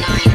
nine.